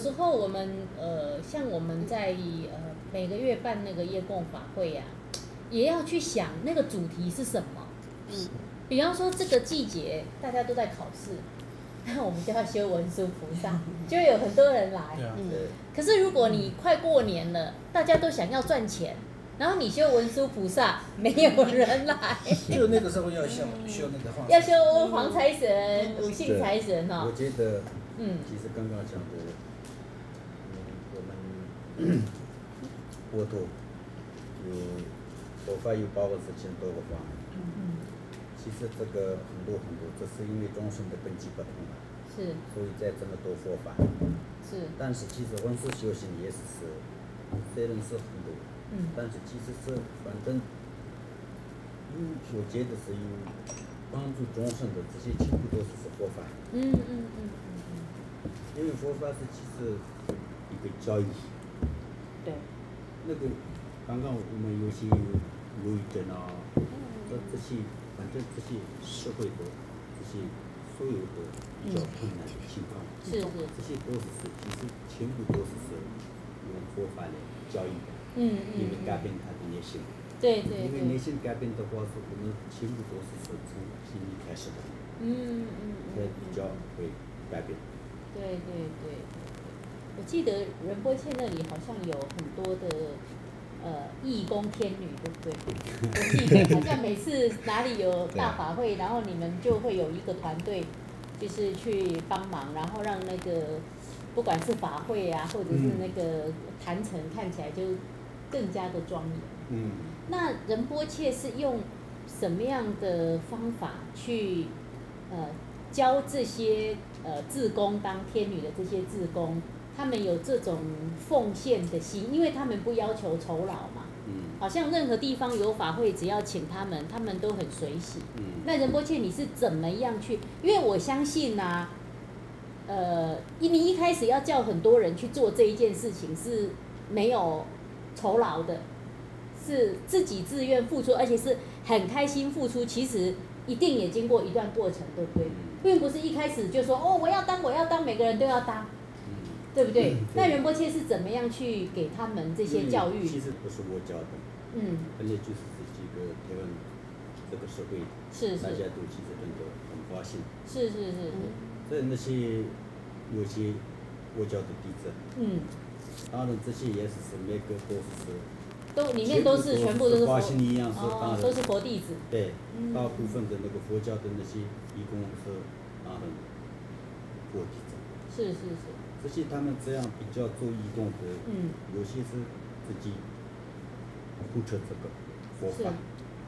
时候我们呃，像我们在呃每个月办那个夜供法会呀、也要去想那个主题是什么。嗯，比方说这个季节大家都在考试，那 我们就要修文殊菩萨，就有很多人来。对啊，嗯，可是如果你快过年了，大家都想要赚钱，然后你修文殊菩萨，没有人来，就那个时候要修修那个放要修黄财神、五姓财神我哦。觉得，嗯。其实刚刚讲的，嗯，我们佛陀有佛法有八万四千多个方案，嗯，其实这个很多很多，这是因为众生的根基不同啊，是。所以在这么多佛法。是，但是其实文殊修行也是是，虽然是很多，嗯。但是其实是反正有我觉得是有帮助众生的，这些全部都是是佛法，嗯嗯嗯嗯因为佛法是其实一个教育。嗯，对，那个刚刚我们有些有忧郁症啊，这这些反正这些社会的这些所有的比较困难的情况，是是，这些都是是其实全部都是是用佛法来教育的，嗯嗯因为改嗯，变他的内心。对对因为内，心改变的话，是我们全部都是是从心里开始的，嗯嗯才嗯。比较会改变。对对对对，我记得仁波切那里好像有很多的呃义工天女，对不对？我记得好像每次哪里有大法会，然后你们就会有一个团队，就是去帮忙，然后让那个不管是法会啊，或者是那个坛城看起来就更加的庄严。嗯，那仁波切是用什么样的方法去呃教这些呃志工当天女的这些志工，他们有这种奉献的心，因为他们不要求酬劳嘛，嗯好像任何地方有法会，只要请他们，他们都很随喜。嗯，那仁波切你是怎么样去？因为我相信呐、呃，你一开始要叫很多人去做这一件事情是没有酬劳的，是自己自愿付出，而且是很开心付出。其实一定也经过一段过程，对不对？并不是一开始就说哦，我要当，我要当，每个人都要当，嗯，对不对？嗯那仁波切是怎么样去给他们这些教育？其实不是我教的，嗯，而且就是这几个台湾这个社会，是是。大家都其实很多很高兴。是是是是，在那些有些我教的弟子，嗯，当然这些也是是每个都是是都里面都是全部都是佛发心一样是当都是佛弟子。对嗯，大部分的那个佛教的那些义工是当然佛弟子，是是是，这些他们这样比较做义工的，嗯，有些是自己护持这个佛是法，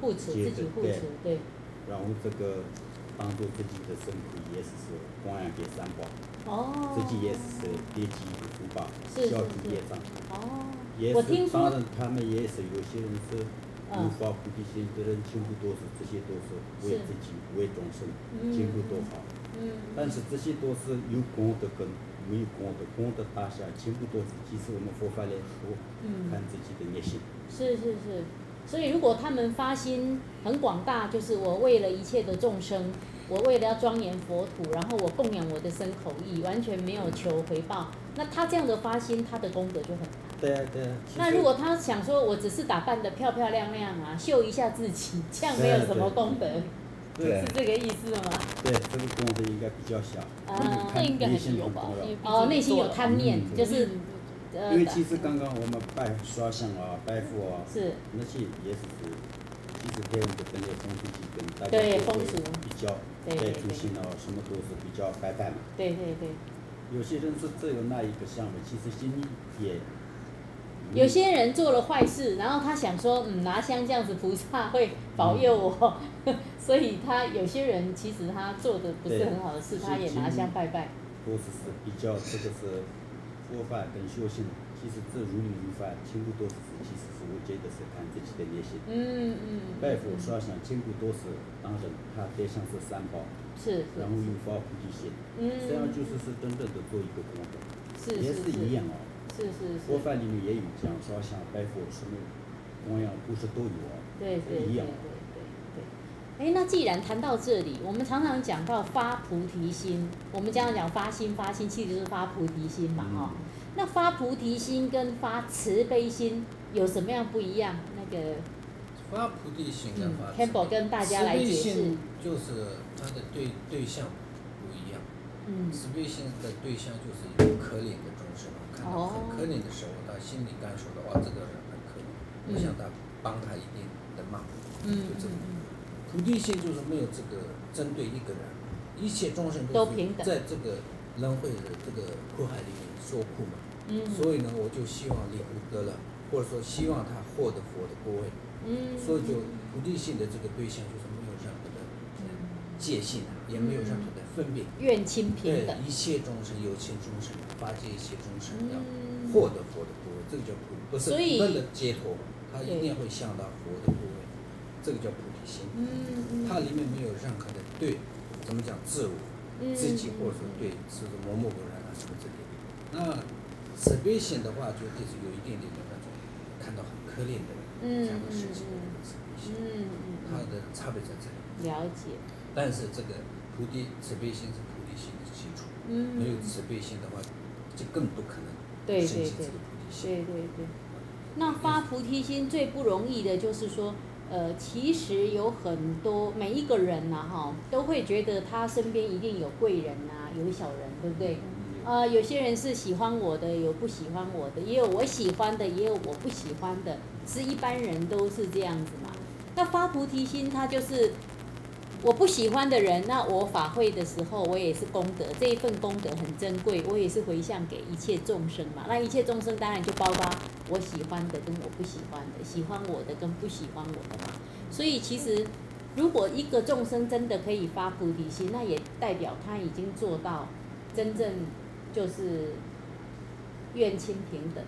护持接着对自己护持，对，然后这个帮助自己的身体也是是供养给三宝，哦，自己也是累积福报，是消除业障。哦，也是我听，说当然他们也是有些人是嗯无法菩提心的人，全部都是这些都是为自己为众生，嗯全部都好。嗯，但是这些都是有功德跟没有功德，功德大小全部都是，其实我们佛法来说，嗯看自己的业心。是是是，所以如果他们发心很广大，就是我为了一切的众生，我为了要庄严佛土，然后我供养我的身口意，完全没有求回报，那他这样的发心，他的功德就很大。对啊对啊。那如果他想说，我只是打扮的漂漂亮亮啊，秀一下自己，这样没有什么功德，对是这个意思吗？对这个功德应该比较小，啊那应该还是有吧哦，内心有贪念，嗯就是呃因为其实刚刚我们拜刷像啊、拜佛啊，是。那些也是是，其实台湾的本来风俗习跟大家都会比较对对在出心啊，什么都是比较拜拜嘛。对对对，有些人是只有那一个项目，其实心里也有些人做了坏事，然后他想说，嗯，拿香这样子，菩萨会保佑我，所以他有些人其实他做的不是很好的事，他也拿香拜拜。多是是比较这个是佛法跟修行，其实这如理如法，全部都是其实是我觉得是看自己的内心。嗯嗯，拜佛刷香，全部都是当然他对象是三宝，是是然后有发菩提心，嗯，这样就是是真正的做一个功德，也是是。是一样哦。是是是，佛法里面也有讲刷香、拜佛什么供养，故事都有啊？对对对对一样对对。哎，那既然谈到这里，我们常常讲到发菩提心，我们经常讲发心，发心其实就是发菩提心嘛，哈、那发菩提心跟发慈悲心有什么样不一样？那个发菩提心的嗯话，，Campbell 跟大家来解释。就是它的对对象不一样。嗯慈悲心的对象就是一个可怜的看到哦。很可怜的时候，他心里感受到哇，这个人很可怜，我想他帮他一定的忙，嗯就这个。嗯菩提心就是没有这个针对一个人，一切众生都平等在这个轮回的这个苦海里面受苦嘛，嗯。所以呢，我就希望离苦得了，或者说希望他获得佛的果位，嗯，所以就菩提心的这个对象就是界限，也没有任何的分别。愿亲平等，对一切众生，有情众生，发现一切众生要嗯获得佛的果位，这个叫菩，不是不能解脱，他一定会向到佛的果位，这个叫菩提心。它里面没有任何的对，怎么讲自我、嗯自己，或者说对是某某个人啊什么之类的。那慈悲心的话，就就是有一点点的那种看到很可怜的嗯人才会生气的那个慈悲心，嗯嗯它的差别在这里。嗯，了解，但是这个菩提慈悲心是菩提心的基础，嗯，没有慈悲心的话，就更不可能对对对升起这个菩提心。对对对，那发菩提心最不容易的就是说，呃，其实有很多每一个人呐、哈，都会觉得他身边一定有贵人呐、有小人，对不对？呃，有些人是喜欢我的，有不喜欢我的，也有我喜欢的，也有我不喜欢的，是一般人都是这样子嘛。那发菩提心，它就是我不喜欢的人，那我法会的时候，我也是功德，这一份功德很珍贵，我也是回向给一切众生嘛。那一切众生当然就包括我喜欢的跟我不喜欢的，喜欢我的跟不喜欢我的嘛。所以其实，如果一个众生真的可以发菩提心，那也代表他已经做到真正就是愿亲平等，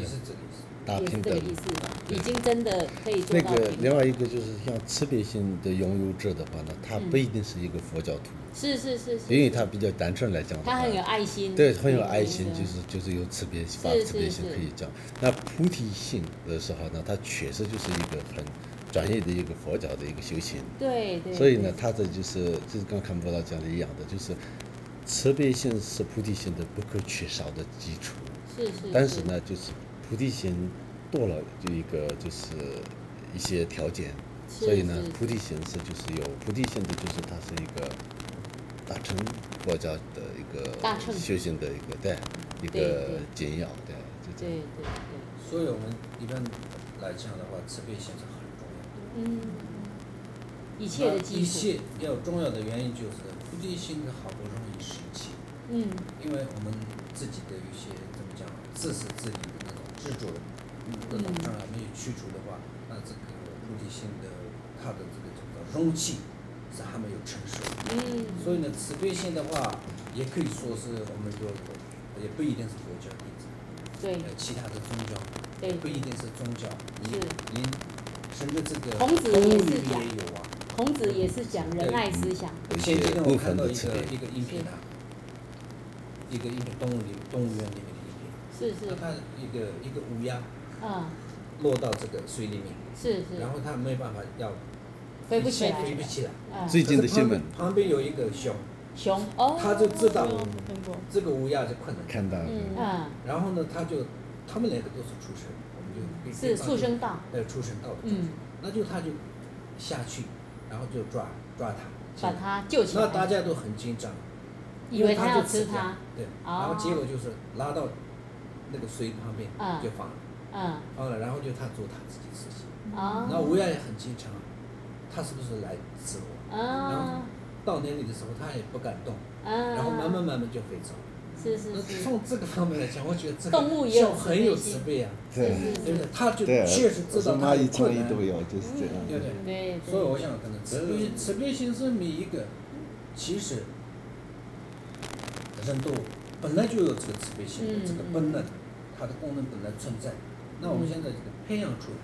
也是这个意思。大平等也是这个。意思，已经真的可以做到那个。另外一个就是像慈悲心的拥有者的话呢，他嗯不一定是一个佛教徒，是是是是，因为他比较单纯来讲，他很有爱心，对，很有爱心，就是就是有慈悲发是慈悲心可以讲。那菩提心的时候呢，他确实就是一个很专业的一个佛教的一个修行。对对，所以呢，他这就是就是刚看波老讲的一样的，就是慈悲心是菩提心的不可缺少的基础。是是，但是呢，就是菩提心多了就一个就是一些条件，所以呢，菩提心是就是有菩提心的，就是它是一个大乘佛教的一个修行的一个对一个对简要对，就这对样。对对，所以我们一般来讲的话，慈悲心是很重要的。嗯，一切的基础，一切要重要的原因就是菩提心好不容易升起，嗯。因为我们自己的一些怎么讲，自私自利执着的那种嗯障碍没有去除的话，那这个菩提心的它的这个这个容器是还没有成熟。嗯，所以呢，慈悲心的话，也可以说是我们说，也不一定是佛教弟子，对呃，其他的宗教对不一定是宗教，你是连甚至这个孔子也是有啊。孔子也是讲仁爱思想，前几天我看到一个。一个音频啊，一个一个动物里动物园里面是是。他，看一个一个乌鸦嗯，落到这个水里面，是是，然后它没办法要飞不起来，飞不起来。嗯，最近的新闻。旁边有一个熊，熊哦，他就知道这个乌鸦就困难。看到了，嗯，然后呢，他就他们两个都是畜生，我们就是畜生道，对畜生道的畜生嗯，那就他就下去，然后就抓抓它，把它救起来，那大家都很紧张，以为他要吃它，对，哦。然后结果就是拉到那个水旁边嗯。就放了，嗯，放了，然后就他做他自己的事情。哦，那乌鸦也很坚强，他是不是来吃我？然后啊，到那里的时候，他也不敢动，嗯，然后慢慢慢慢就飞走了。是是是，从这个方面来讲，我觉得这动物也有个小很有慈悲啊，是对对不对？他就，确实知道他蚂蚁、有困难，苍蝇都有，就是这样。对不对？对对，所以我想，可能慈悲慈悲心是每一个，其实人都本来就有这个慈悲心的嗯这个本能，它的功能本来存在。那我们现在这个培养出来，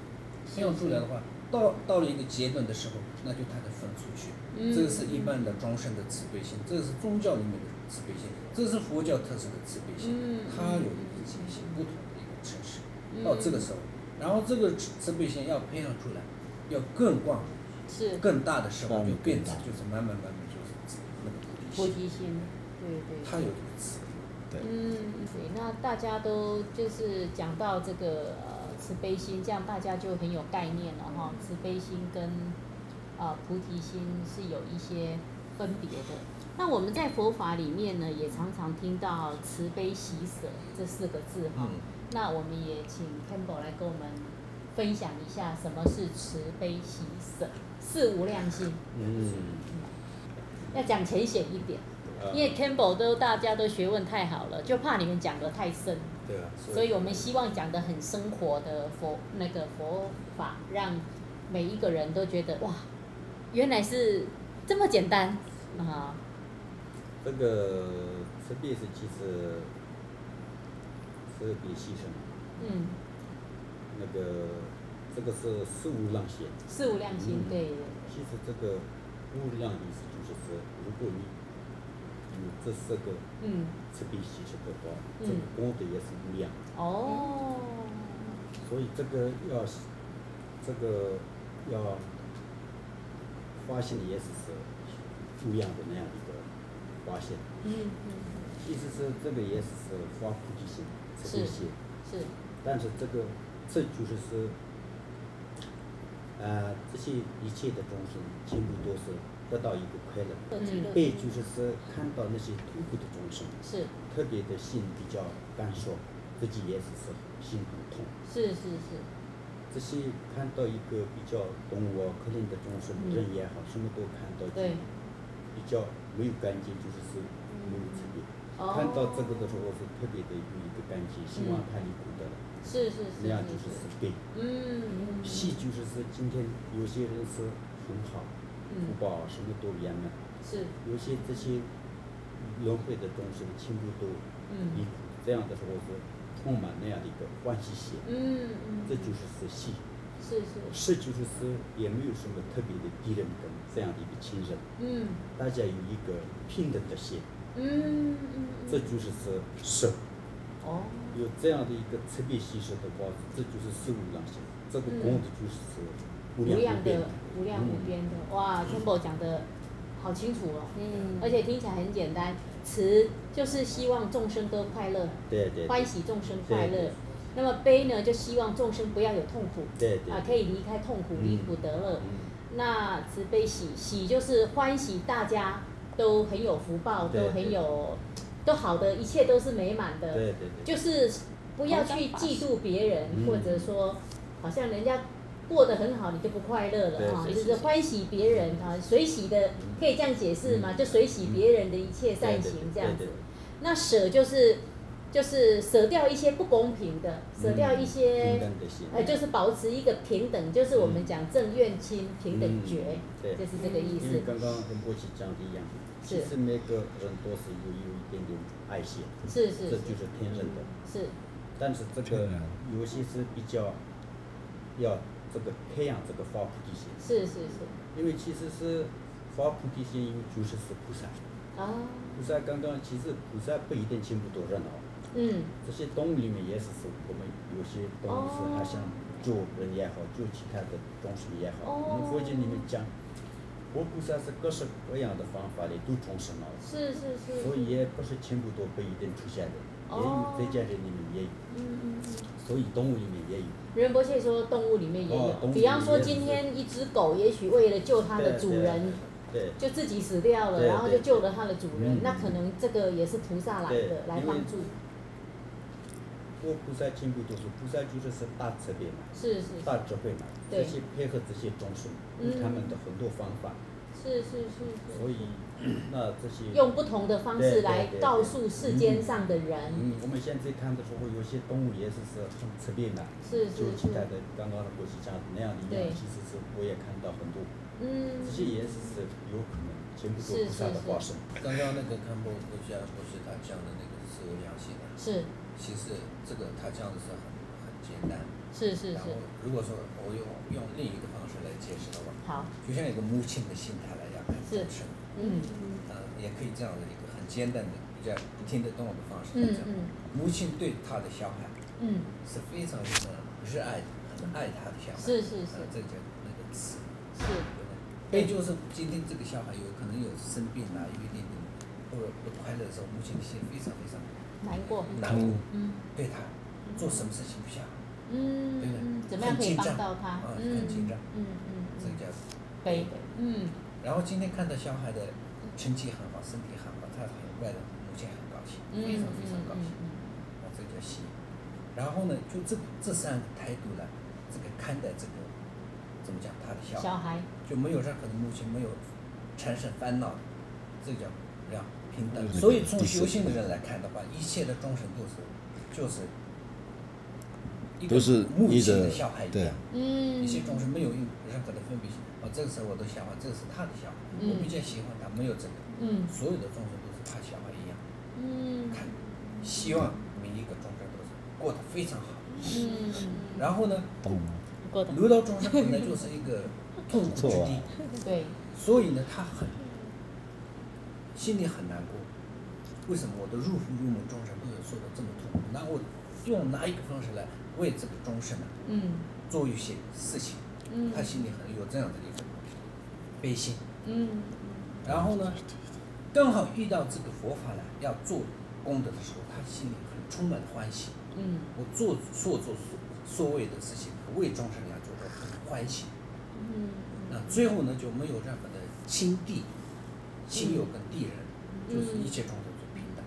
培养出来的话，到到了一个阶段的时候，那就它的分出去。嗯这个是一般的众生的慈悲心，这个是宗教里面的慈悲心，这是佛教特色的慈悲心嗯，它有一个进行不同的一个城市。嗯到这个时候，然后这个慈慈悲心要培养出来，要更广，是更大的时候嗯就变大成就是慢慢慢慢就是那个菩菩提心，提心，对对。它有这个慈。嗯，对，那大家都就是讲到这个呃慈悲心，这样大家就很有概念了哈。慈悲心跟呃、菩提心是有一些分别的。那我们在佛法里面呢，也常常听到慈悲喜舍这四个字哈。嗯那我们也请 Campbell 来跟我们分享一下什么是慈悲喜舍，四无量心。嗯，要讲浅显一点，因为 Campbell 都大家都学问太好了，就怕你们讲的太深。对啊，所以。我们希望讲的很生活的佛那个佛法，让每一个人都觉得哇，原来是这么简单。啊！这个慈悲是其实慈悲牺牲，嗯，那个这个是四无量心。四无量心，嗯。对，其实这个无量意思就是说，如果你有这四个嗯，慈悲喜舍的话，嗯这个功德也是无量。哦，所以这个要这个要发现的也是是无量的那样一个发现。嗯嗯，其实是这个也是是发菩提心、慈悲心，是，但是这个这就是是，呃，这些一切的众生全部都是得到一个快乐。嗯。悲就是是看到那些痛苦的众生，是。特别的心比较干涩，自己也是是心很痛。是是是，这些看到一个比较动物啊可怜的众生，嗯。人也好，什么都看到，对，比较没有干净，就是是没有慈悲。哦，看到这个的时候是特别的有一个感激，希望他离苦得了，是是是那样就是是是悲。嗯嗯，喜就是是今天有些人是很好，福嗯报什么都圆满，是，有些这些轮回的众生全部都离嗯。苦，这样的时候是充满那样的一个欢喜心，嗯嗯，这就是是喜。是是，是就是是也没有什么特别的敌人跟这样的一个亲人，嗯。大家有一个平等的心，嗯嗯，这就是是舍。哦。有这样的一个慈悲喜舍的话，这就是四无量心，这个功德就是是无无量量的无量无边的，哇，Campbell 讲的好清楚哦，嗯。而且听起来很简单，慈就是希望众生都快乐，对对欢喜众生快乐。对对。那么悲呢，就希望众生不要有痛苦，对对。啊，可以离开痛苦，离苦得乐。嗯那慈悲喜喜就是欢喜大家都很有福报，都很有都好的，一切都是美满的。对对对，就是不要去嫉妒别人，嗯。或者说好像人家过得很好，你就不快乐了哈，就是欢喜别人哈，随喜的可以这样解释吗？嗯。就随喜别人的一切善行这样子。那舍就是就是舍掉一些不公平的，舍掉一嗯些平，等的心，呃，就是保持一个平等，就是我们讲正愿亲平等嗯觉，对。就是这个意因为思。刚刚跟波奇讲的一样，其是实每个人都是有有一点点爱心，是是是。这就是天生的。是，但是这个有些是比较要这个培养这个发菩提心，是是是。因为其实是发菩提心，因为就是是菩萨。啊，菩萨刚刚其实菩萨不一定全部都热闹，嗯。这些动物里面也是是我们有些动物是还想救人也好，救其他的众生也好。我们佛经里面讲，活菩萨是各式各样的方法来度众生啊，是是是，所以也不是全部都不一定出现的，也有哦在家人里面也有，嗯。所以动物里面也有。仁波切说动物里面也有，哦比方说今天一只狗，也许为了救它的主人，对，就自己死掉了，然后就救了它的主人，嗯。那可能这个也是菩萨来的来帮助，我菩萨进步都是菩萨，就是是大慈悲嘛，是是。大智慧嘛，对。这些配合这些众生，嗯。他们的很多方法，是是是是，所以 那这些用不同的方式来告诉世间上的人，嗯，我们现在看的时候，有些动物也是是很吃力嘛，是是是就其他，的刚刚的国际家那样的一样，其实是我也看到很多，嗯。这，些也是是有可能全部都是菩萨的是化身。刚刚那个看波国家不是他讲的那个是有良心的，是。其实这个他讲的是很很简单。是是是。然后，如果说我用用另一个方式来解释的话，好，就像一个母亲的心态来讲看是。众生，嗯。呃，也可以这样的一个很简单的、比较听得懂的方式嗯来讲。嗯母亲对他的小孩嗯，是非常呃热爱的，很爱他的小孩。是是是。呃这叫那个慈。是，也就是今天这个小孩有可能有生病啊，有一点点或者不快乐的时候，母亲的心非常非常难过，难过，嗯对他做什么事情不想，嗯对不对嗯，怎么样可以帮到他？很嗯紧张嗯嗯这个嗯，叫。背的，嗯然后今天看到小孩的成绩很好，身体很好，他很快乐，母亲很高兴，嗯非常非常高兴，嗯啊，这叫喜。然后呢，就这这三个态度呢，这个看待这个怎么讲他的小孩，就没有任何的母亲没有产生烦恼，这叫两平等。嗯所以从修行的人来看的话，一切的众生都是就是都是母你的亲的小孩一对样。嗯一些众生没有任何的分别心，哦，这个是我的想法，这个是他的小孩，嗯我比较喜欢他，没有这个，嗯所有的众生都是他小孩一样，嗯看，希望每一个众生都是过得非常好。嗯，然后呢，懂吗？过得六道众生本来就是一个痛苦之地，对，所以呢，他很心里很难过。为什么我的入父入母众生都有受到这么痛苦？那我用哪一个方式来为这个众生呢嗯做一些事情？嗯他心里很有这样的一个悲心。嗯然后呢，刚好遇到这个佛法呢，要做功德的时候，他心里很充满欢喜。嗯我做所做所所谓的事情，为众生要做的很欢喜。嗯那最后呢，就没有任何的亲弟、亲友跟弟人，就是一切众生是平等。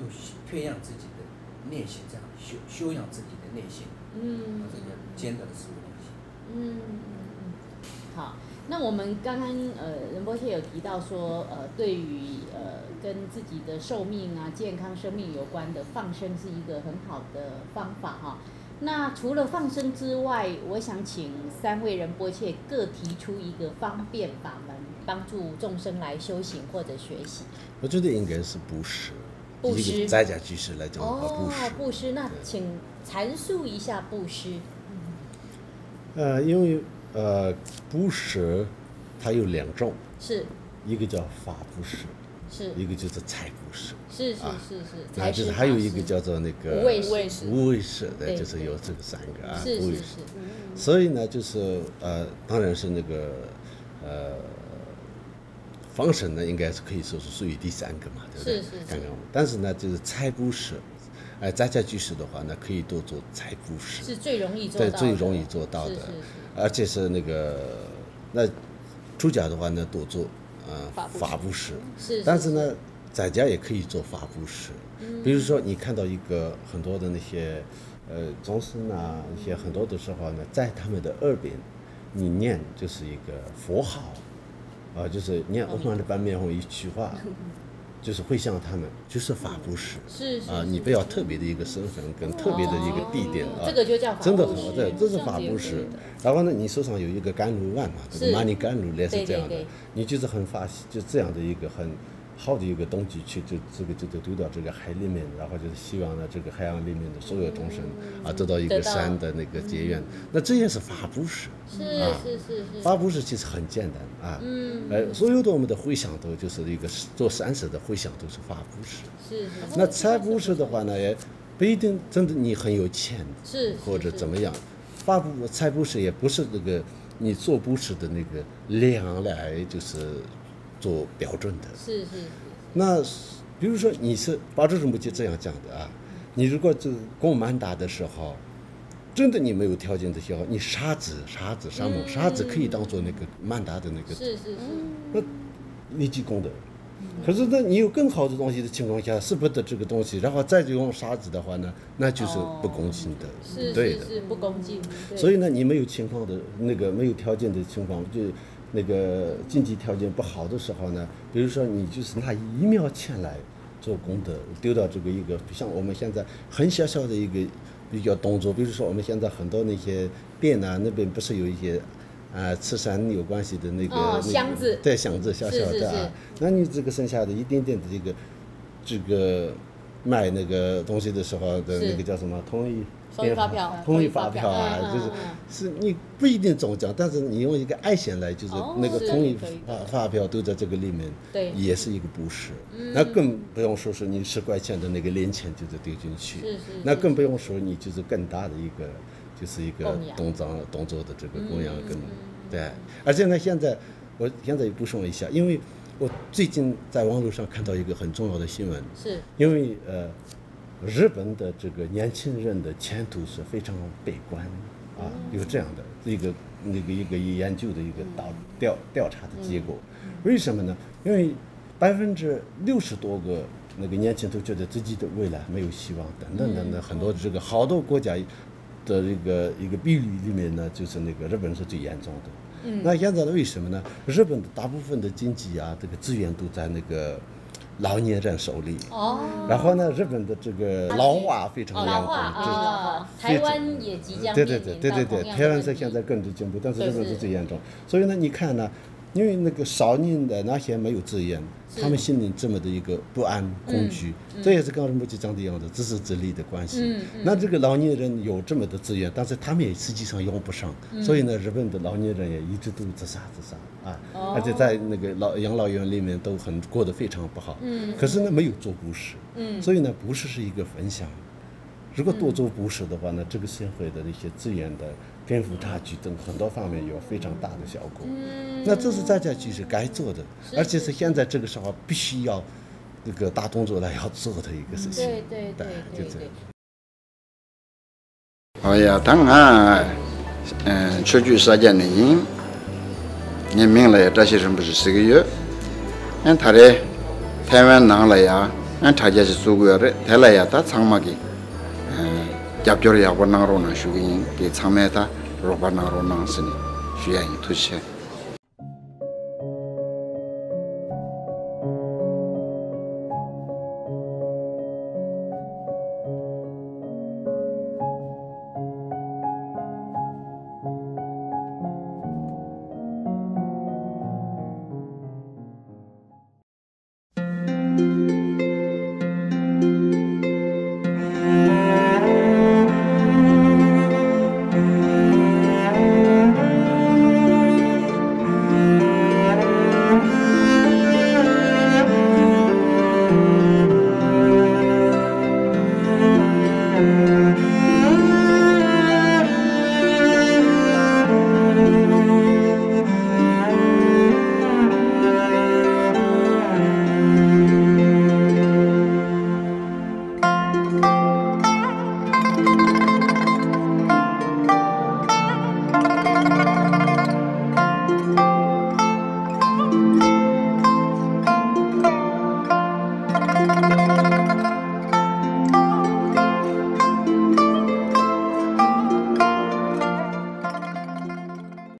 又培养自己的内心，这样修修养自己的内心，嗯这个艰难的事物东西。嗯嗯嗯，好。那我们刚刚呃仁波切有提到说，呃，对于呃跟自己的寿命啊、健康、生命有关的放生是一个很好的方法哈。那除了放生之外，我想请三位仁波切各提出一个方便法门，帮助众生来修行或者学习。我觉得应该是布施。一布施。个在家居士来讲的话，布哦施。，布施，那请阐述一下布施。呃，因为呃，布施它有两种，是。一个叫法布施，是。一个就是财布施。是是啊是是，那财就是还有一个叫做那个无畏施。无畏施对对，就是有这个三个啊，无畏施。所以呢，就是呃，当然是那个呃，放生呢，应该是可以说是属于第三个嘛，对不对？是是是。刚刚，但是呢，就是财布施，哎、在家居士的话呢，可以多做财布施，是最容易做对，到的，最容易做到的。是是是，而且是那个那出家的话呢，多做呃法布施是，但是呢，在家也可以做法布施，嗯。比如说你看到一个很多的那些呃宗师呢，一些很多的时候呢，在他们的耳边，你念就是一个佛号，啊、就是你看欧曼的版面红一句话，就是会像他们，就是法布施。是是啊，你不要特别的一个身份跟特别的一个地点啊，哦这个就叫法真的很布施对，这是这样子也可以法布施。然后呢，你手上有一个甘露丸嘛，就是个玛尼甘露类似这样的你就是很发就这样的一个很好的一个东西去就这个就就丢到这个海里面，然后就是希望呢这个海洋里面的所有众生啊得到一个得到善的那个结缘，那这也是法布施。是啊是是是，法布施其实很简单啊，嗯，呃，所有的我们的回向都就是一个做善事的回向都是法布施。是是那财布施的话呢，也不一定真的你很有钱，是是或者怎么样。法布财布施也不是那个你做布施的那个量来就是做标准的。是是那比如说你是八祖仁波切这样讲的啊，你如果这个供蛮大的时候，真的你没有条件的时候，你沙子沙子沙漠沙子可以当做那个蛮大的那个是是是，那立即功德。可是呢，你有更好的东西的情况下，舍不得这个东西，然后再用沙子的话呢，那就是不恭敬的，是对的。是是不恭敬，所以呢，你没有情况的那个没有条件的情况，就那个经济条件不好的时候呢，比如说你就是拿一秒钱来做功德，丢到这个一个像我们现在很小小的一个比较动作，比如说我们现在很多那些店啊，那边不是有一些。啊，慈善有关系的那个、箱子。对箱子小小的啊，那你这个剩下的一点点的这个这个卖那个东西的时候的那个叫什么同意发票。同一发票啊，就是嗯是你不一定中奖，但是你用一个爱心来，就是那个同意可以发发票都在这个里面，对。嗯也是一个布施。那更不用说是你十块钱的那个零钱就是丢进去，是是那更不用说你就是更大的一个，就是一个动作动作的这个供养跟，对，而且呢，现在我现在也补充一下，因为我最近在网络上看到一个很重要的新闻，是。因为呃，日本的这个年轻人的前途是非常悲观啊，有这样的一个那个一个研究的一个调调调查的结果。为什么呢？因为百分之六十多个那个年轻人都觉得自己的未来没有希望，等等等等，很多这个好多国家的一个一个比率里面呢，就是那个日本是最严重的。嗯那现在的？为什么呢？日本的大部分的经济啊，这个资源都在那个老年人手里。哦，然后呢，日本的这个老化非常哦，严重，台湾也即将对对对对对对，台湾是现在更是进步，但是日本是是最严重。所以呢，你看呢，因为那个少年的那些没有资源，他们心里这么的一个不安、恐惧，这也是跟目前讲的一样的自私自利的关系。那这个老年人有这么的资源，但是他们也实际上用不上，嗯所以呢，日本的老年人也一直都自杀自杀啊，哦而且在那个老养老院里面都很过得非常不好。嗯可是呢，没有做故事。嗯所以呢，不是是一个分享。如果多做布施的话呢，这个社会的那些资源的贫富差距等很多方面有非常大的效果。嗯那这是大家其实该做的，而且是现在这个时候必须要那个大动作来要做的一个事情。对对对对对就这样。哎呀，当然，嗯，出去时间的人，你明了这些人不是十个月，俺他的台湾拿来呀，俺他家是祖国的，他来呀，他长嘛给，嗯，gyabgyor yagwa nangro na shugi yin, ge tsangme ta rogba nangro nang sini, shuya yin tushi.